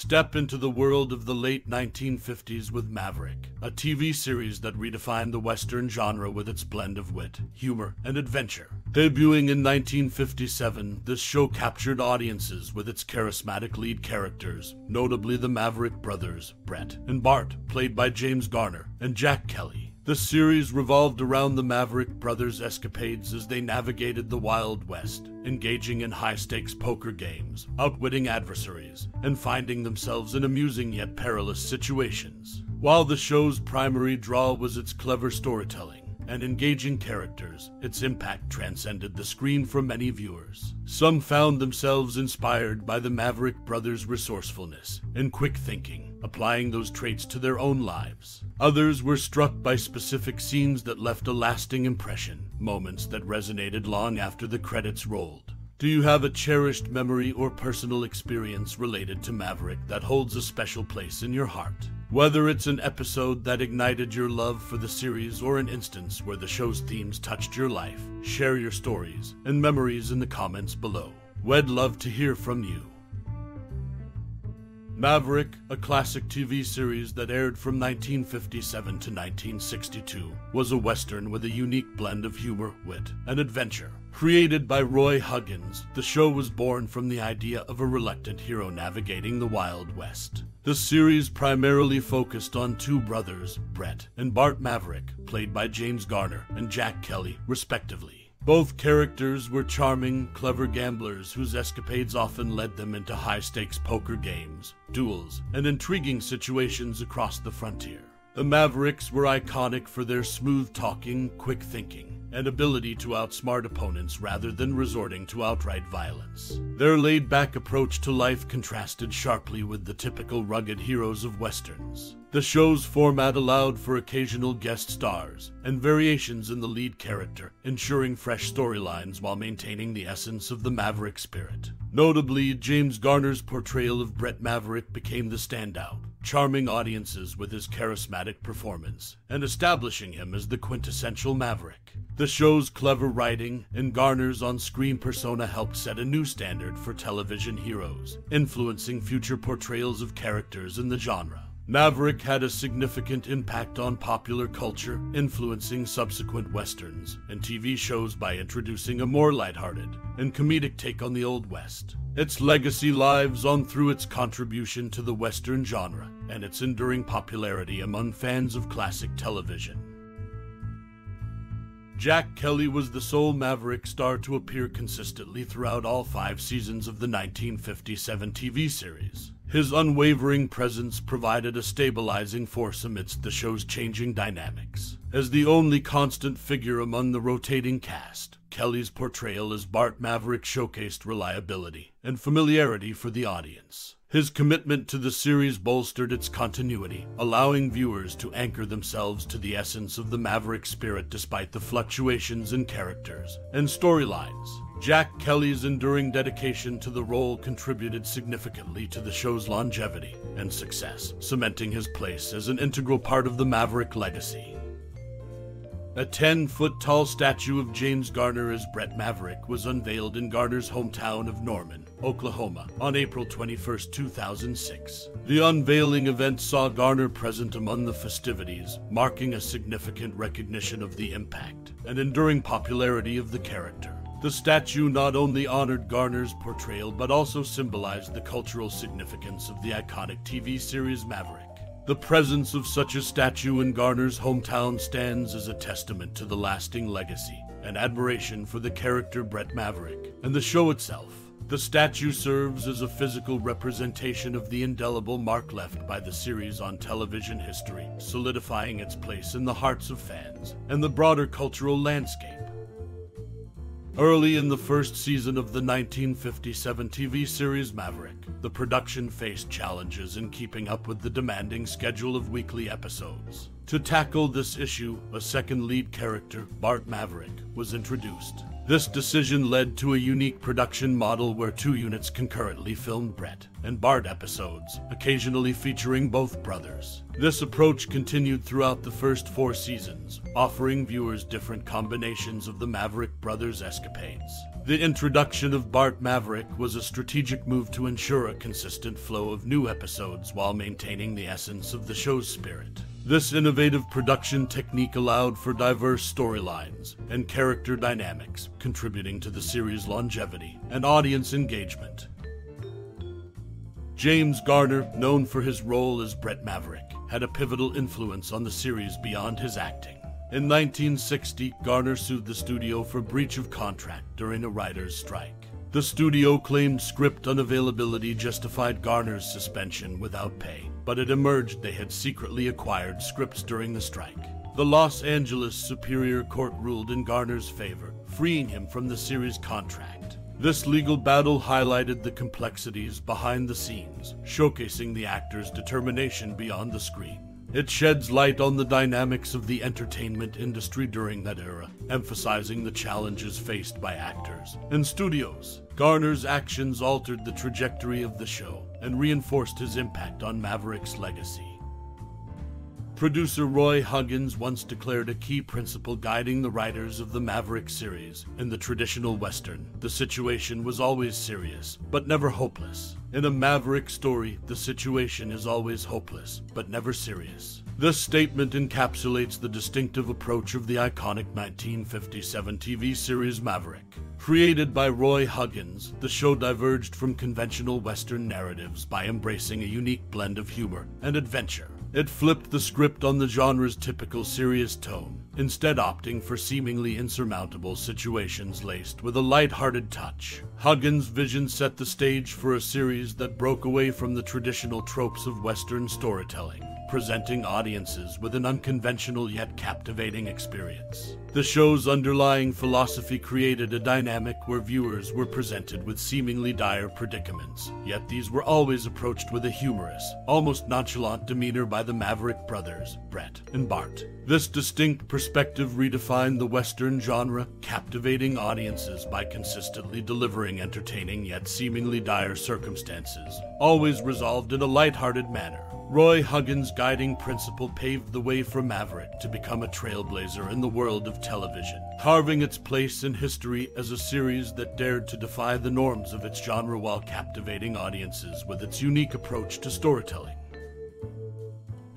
Step into the world of the late 1950s with Maverick, a TV series that redefined the Western genre with its blend of wit, humor, and adventure. Debuting in 1957, this show captured audiences with its charismatic lead characters, notably the Maverick brothers, Bret and Bart, played by James Garner, and Jack Kelly. The series revolved around the Maverick brothers' escapades as they navigated the Wild West, engaging in high stakes poker games, outwitting adversaries, and finding themselves in amusing yet perilous situations. While the show's primary draw was its clever storytelling, and engaging characters, its impact transcended the screen for many viewers. Some found themselves inspired by the Maverick brothers' resourcefulness and quick thinking, applying those traits to their own lives. Others were struck by specific scenes that left a lasting impression, moments that resonated long after the credits rolled. Do you have a cherished memory or personal experience related to Maverick that holds a special place in your heart? Whether it's an episode that ignited your love for the series or an instance where the show's themes touched your life, share your stories and memories in the comments below. We'd love to hear from you. Maverick, a classic TV series that aired from 1957 to 1962, was a western with a unique blend of humor, wit, and adventure. Created by Roy Huggins, the show was born from the idea of a reluctant hero navigating the Wild West. The series primarily focused on two brothers, Bret and Bart Maverick, played by James Garner and Jack Kelly, respectively. Both characters were charming, clever gamblers whose escapades often led them into high stakes poker games, duels, and intriguing situations across the frontier. The Mavericks were iconic for their smooth talking, quick thinking, and ability to outsmart opponents rather than resorting to outright violence. Their laid back approach to life contrasted sharply with the typical rugged heroes of westerns. The show's format allowed for occasional guest stars and variations in the lead character, ensuring fresh storylines while maintaining the essence of the Maverick spirit. Notably, James Garner's portrayal of Bret Maverick became the standout, charming audiences with his charismatic performance and establishing him as the quintessential Maverick. The show's clever writing and Garner's on screen persona helped set a new standard for television heroes, influencing future portrayals of characters in the genre. Maverick had a significant impact on popular culture, influencing subsequent westerns and TV shows by introducing a more lighthearted and comedic take on the Old West. Its legacy lives on through its contribution to the western genre and its enduring popularity among fans of classic television. Jack Kelly was the sole Maverick star to appear consistently throughout all five seasons of the 1957 TV series. His unwavering presence provided a stabilizing force amidst the show's changing dynamics. As the only constant figure among the rotating cast, Kelly's portrayal as Bart Maverick showcased reliability and familiarity for the audience. His commitment to the series bolstered its continuity, allowing viewers to anchor themselves to the essence of the Maverick spirit despite the fluctuations in characters and storylines. Jack Kelly's enduring dedication to the role contributed significantly to the show's longevity and success, cementing his place as an integral part of the Maverick legacy. A 10 foot tall statue of James Garner as Bret Maverick was unveiled in Garner's hometown of Norman, Oklahoma, on April 21, 2006. The unveiling event saw Garner present among the festivities, marking a significant recognition of the impact and enduring popularity of the character. The statue not only honored Garner's portrayal but also symbolized the cultural significance of the iconic TV series Maverick. The presence of such a statue in Garner's hometown stands as a testament to the lasting legacy and admiration for the character Bret Maverick and the show itself. The statue serves as a physical representation of the indelible mark left by the series on television history, solidifying its place in the hearts of fans and the broader cultural landscape. Early in the first season of the 1957 TV series Maverick, the production faced challenges in keeping up with the demanding schedule of weekly episodes. To tackle this issue, a second lead character, Bart Maverick, was introduced. This decision led to a unique production model where two units concurrently filmed Bret and Bart episodes, occasionally featuring both brothers. This approach continued throughout the first four seasons, offering viewers different combinations of the Maverick brothers' escapades. The introduction of Bart Maverick was a strategic move to ensure a consistent flow of new episodes while maintaining the essence of the show's spirit. This innovative production technique allowed for diverse storylines and character dynamics, contributing to the series' longevity and audience engagement. James Garner, known for his role as Bret Maverick, had a pivotal influence on the series beyond his acting. In 1960, Garner sued the studio for breach of contract during a writer's strike. The studio claimed script unavailability justified Garner's suspension without pay, but it emerged they had secretly acquired scripts during the strike. The Los Angeles Superior Court ruled in Garner's favor, freeing him from the series contract. This legal battle highlighted the complexities behind the scenes, showcasing the actor's determination beyond the screen. It sheds light on the dynamics of the entertainment industry during that era, emphasizing the challenges faced by actors and studios. Garner's actions altered the trajectory of the show and reinforced his impact on Maverick's legacy. Producer Roy Huggins once declared a key principle guiding the writers of the Maverick series. In the traditional Western, the situation was always serious, but never hopeless. In a Maverick story, the situation is always hopeless, but never serious. This statement encapsulates the distinctive approach of the iconic 1957 TV series Maverick. Created by Roy Huggins, the show diverged from conventional Western narratives by embracing a unique blend of humor and adventure. It flipped the script on the genre's typical serious tone, instead opting for seemingly insurmountable situations laced with a light-hearted touch. Huggins' vision set the stage for a series that broke away from the traditional tropes of Western storytelling presenting audiences with an unconventional yet captivating experience. The show's underlying philosophy created a dynamic where viewers were presented with seemingly dire predicaments, yet these were always approached with a humorous, almost nonchalant demeanor by the Maverick brothers, Bret and Bart. This distinct perspective redefined the Western genre, captivating audiences by consistently delivering entertaining yet seemingly dire circumstances, always resolved in a light-hearted manner. Roy Huggins' guiding principle paved the way for Maverick to become a trailblazer in the world of television, carving its place in history as a series that dared to defy the norms of its genre while captivating audiences with its unique approach to storytelling.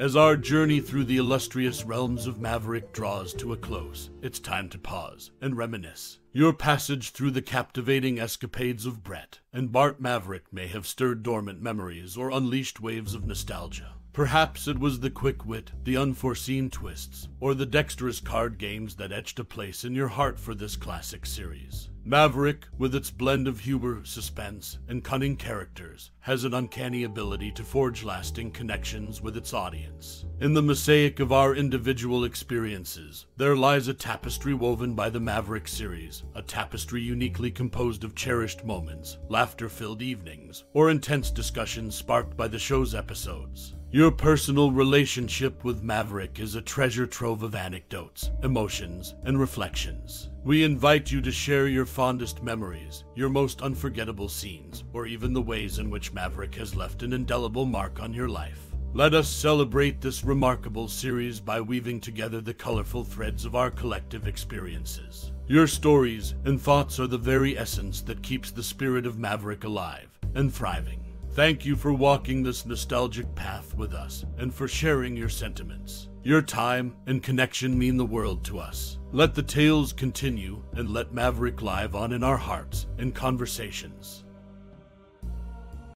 As our journey through the illustrious realms of Maverick draws to a close, it's time to pause and reminisce. Your passage through the captivating escapades of Bret and Bart Maverick may have stirred dormant memories or unleashed waves of nostalgia. Perhaps it was the quick wit, the unforeseen twists, or the dexterous card games that etched a place in your heart for this classic series. Maverick, with its blend of humor, suspense, and cunning characters, has an uncanny ability to forge lasting connections with its audience. In the mosaic of our individual experiences, there lies a tapestry woven by the Maverick series, a tapestry uniquely composed of cherished moments, laughter filled evenings, or intense discussions sparked by the show's episodes. Your personal relationship with Maverick is a treasure trove of anecdotes, emotions, and reflections. We invite you to share your fondest memories, your most unforgettable scenes, or even the ways in which Maverick has left an indelible mark on your life. Let us celebrate this remarkable series by weaving together the colorful threads of our collective experiences. Your stories and thoughts are the very essence that keeps the spirit of Maverick alive and thriving. Thank you for walking this nostalgic path with us and for sharing your sentiments. Your time and connection mean the world to us. Let the tales continue and let Maverick live on in our hearts and conversations.